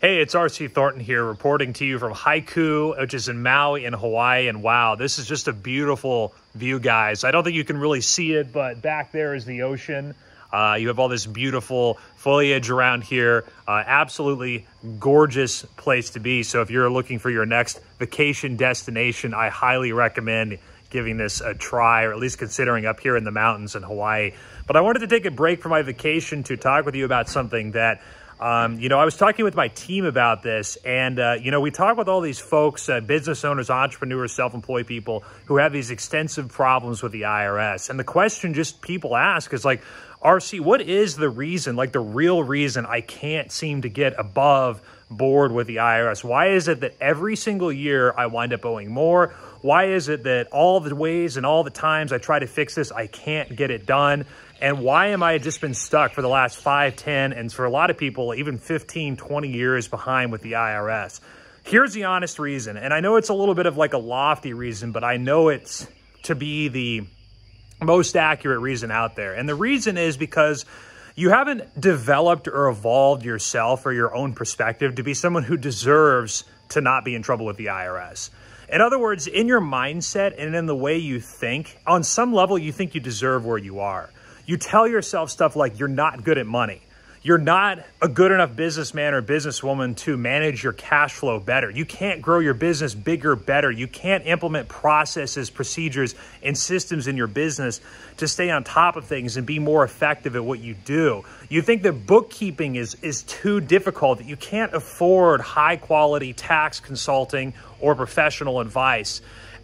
Hey, it's RC Thornton here reporting to you from Haiku, which is in Maui in Hawaii. And wow, this is just a beautiful view, guys. I don't think you can really see it, but back there is the ocean. Uh, you have all this beautiful foliage around here. Uh, absolutely gorgeous place to be. So if you're looking for your next vacation destination, I highly recommend giving this a try, or at least considering up here in the mountains in Hawaii. But I wanted to take a break from my vacation to talk with you about something that um, you know, I was talking with my team about this, and, uh, you know, we talk with all these folks, uh, business owners, entrepreneurs, self employed people who have these extensive problems with the IRS. And the question just people ask is like, RC, what is the reason, like the real reason I can't seem to get above board with the IRS? Why is it that every single year I wind up owing more? Why is it that all the ways and all the times I try to fix this, I can't get it done? And why am I just been stuck for the last 5, 10, and for a lot of people, even 15, 20 years behind with the IRS? Here's the honest reason. And I know it's a little bit of like a lofty reason, but I know it's to be the most accurate reason out there. And the reason is because you haven't developed or evolved yourself or your own perspective to be someone who deserves to not be in trouble with the IRS. In other words, in your mindset and in the way you think, on some level, you think you deserve where you are. You tell yourself stuff like you're not good at money. You're not a good enough businessman or businesswoman to manage your cash flow better. You can't grow your business bigger, better. You can't implement processes, procedures, and systems in your business to stay on top of things and be more effective at what you do. You think that bookkeeping is, is too difficult, that you can't afford high quality tax consulting or professional advice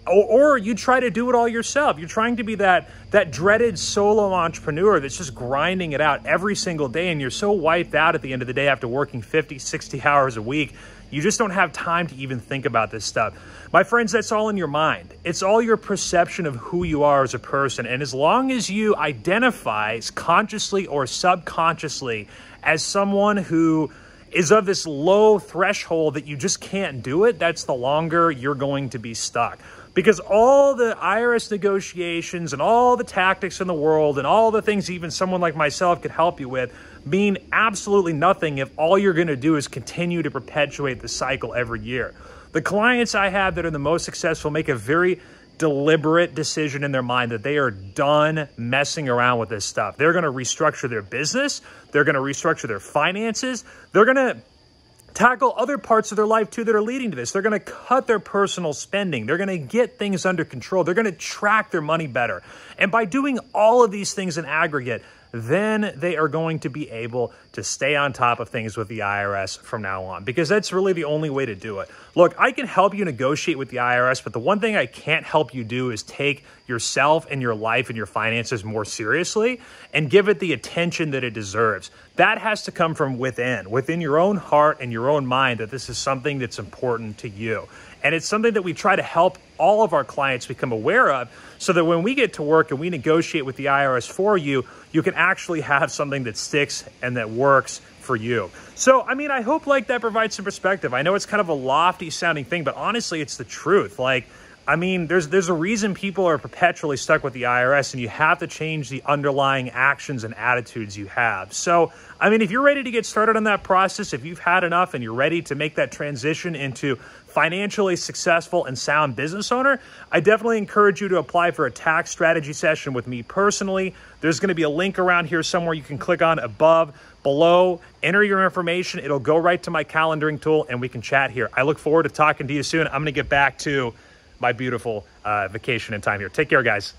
or, or, you try to do it all yourself. You're trying to be that that dreaded solo entrepreneur that's just grinding it out every single day and you're so wiped out at the end of the day after working 50, 60 hours a week. You just don't have time to even think about this stuff. My friends, that's all in your mind. It's all your perception of who you are as a person. And as long as you identify consciously or subconsciously as someone who is of this low threshold that you just can't do it, that's the longer you're going to be stuck because all the IRS negotiations and all the tactics in the world and all the things even someone like myself could help you with mean absolutely nothing if all you're going to do is continue to perpetuate the cycle every year. The clients I have that are the most successful make a very deliberate decision in their mind that they are done messing around with this stuff. They're going to restructure their business, they're going to restructure their finances, they're going to tackle other parts of their life too that are leading to this. They're going to cut their personal spending. They're going to get things under control. They're going to track their money better. And by doing all of these things in aggregate, then they are going to be able to stay on top of things with the IRS from now on because that's really the only way to do it. Look, I can help you negotiate with the IRS, but the one thing I can't help you do is take yourself and your life and your finances more seriously and give it the attention that it deserves. That has to come from within, within your own heart and your own mind that this is something that's important to you. And it's something that we try to help all of our clients become aware of so that when we get to work and we negotiate with the IRS for you, you can actually have something that sticks and that works for you. So, I mean, I hope like that provides some perspective. I know it's kind of a lofty sounding thing, but honestly, it's the truth. Like, I mean, there's there's a reason people are perpetually stuck with the IRS, and you have to change the underlying actions and attitudes you have. So, I mean, if you're ready to get started on that process, if you've had enough and you're ready to make that transition into financially successful and sound business owner, I definitely encourage you to apply for a tax strategy session with me personally. There's going to be a link around here somewhere you can click on above, below, enter your information. It'll go right to my calendaring tool, and we can chat here. I look forward to talking to you soon. I'm going to get back to my beautiful uh, vacation and time here. Take care, guys.